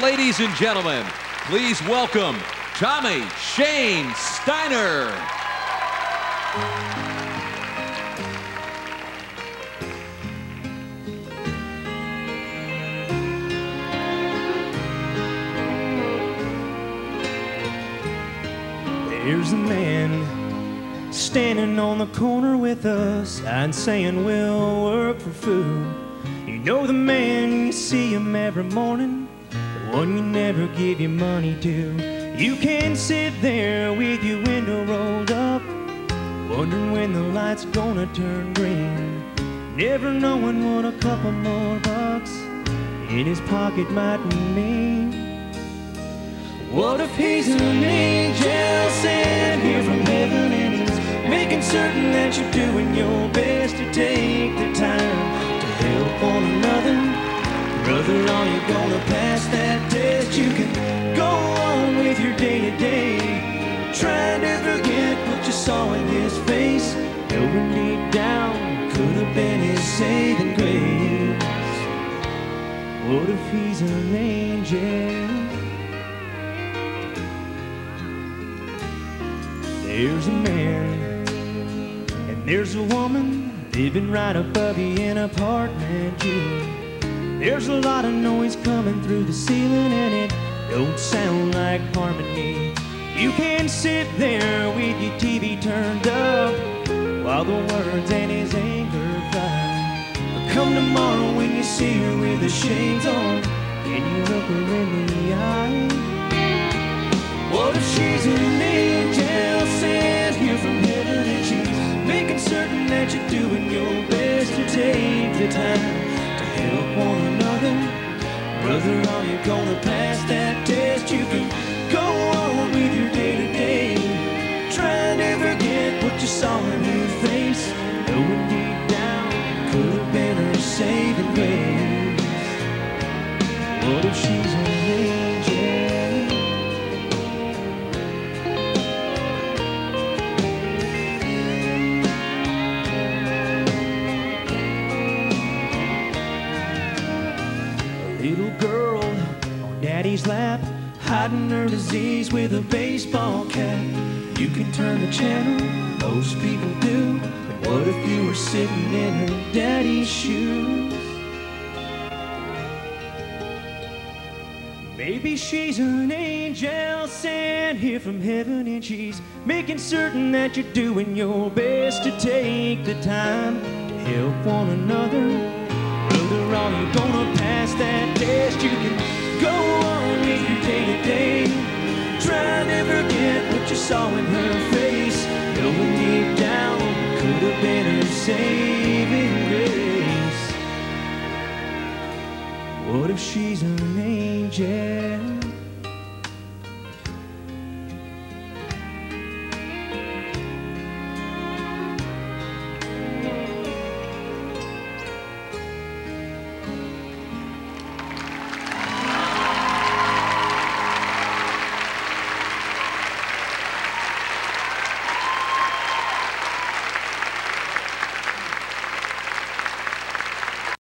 Ladies and gentlemen, please welcome Tommy Shane Steiner. There's a man standing on the corner with us and saying we'll work for food. You know the man, you see him every morning, one you never give your money to. You can sit there with your window rolled up, wondering when the light's gonna turn green. Never knowing what a couple more bucks in his pocket might mean. What if he's an angel sent here from heaven and he's making certain that you're doing your best to take the time to help one another? Brother, are you gonna pass that test? You can go on with your day to day, trying to forget what you saw in his face. Knowing deep down could have been his saving grace. What if he's an angel? There's a man and there's a woman living right above you in apartment. There's a lot of noise coming through the ceiling and it don't sound like harmony. You can sit there with your TV turned up while the words and his anger fly. But come tomorrow when you see her with the shades on, can you look her in the eye? What if she's an angel sent here from heaven and she's making certain that you're doing your best to take the time help one another? Brother, are you gonna pass that test? You can go on with your day to day, trying to forget what you saw in little girl on daddy's lap, hiding her disease with a baseball cap. You can turn the channel, most people do. But what if you were sitting in her daddy's shoes? Maybe she's an angel sent here from heaven and she's making certain that you're doing your best to take the time to help one another. Brother, are you gonna pass that test? You can go on with your day to day. Try to forget what you saw in her face. Knowing deep down could have been her saving grace. What if she's an angel?